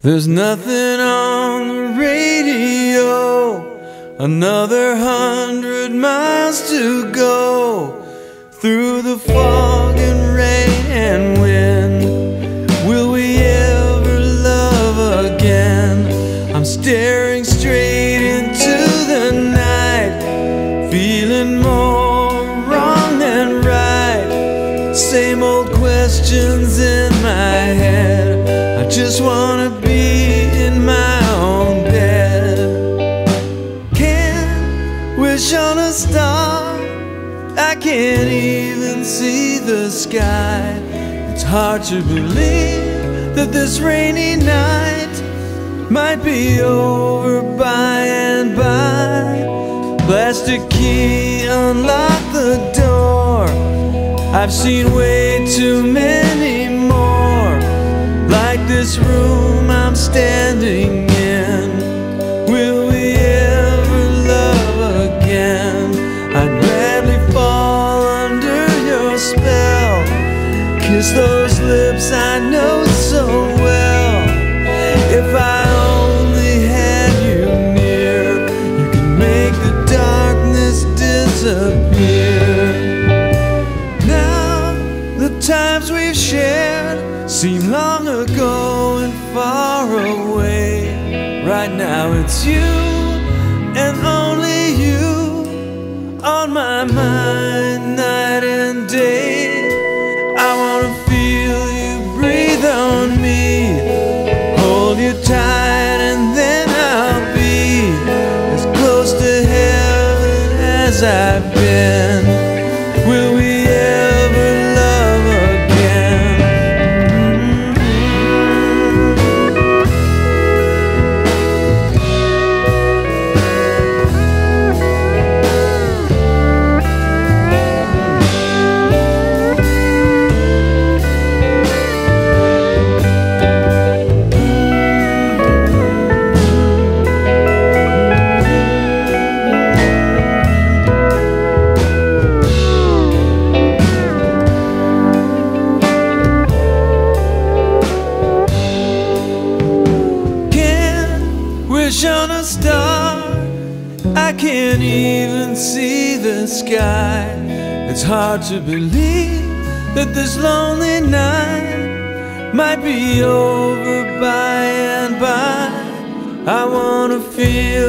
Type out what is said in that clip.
There's nothing on the radio, another hundred miles to go through the fog and rain and wind. Will we ever love again? I'm staring straight into the night, feeling more wrong than right. Same old questions in my head. Just wanna be in my own bed. Can't wish on a star. I can't even see the sky. It's hard to believe that this rainy night might be over by and by. Plastic key, unlock the door. I've seen way too many this room I'm standing in. Will we ever love again? I'd gladly fall under your spell, kiss those lips I know so well. If I only had you near, you can make the darkness disappear. Now the times we've shared seem long ago and far away. Right now it's you and only you on my mind night and day. I wanna feel you breathe on me, hold you tight, and then I'll be as close to heaven as I've been. Will can't even see the sky. It's hard to believe that this lonely night might be over by and by. I wanna feel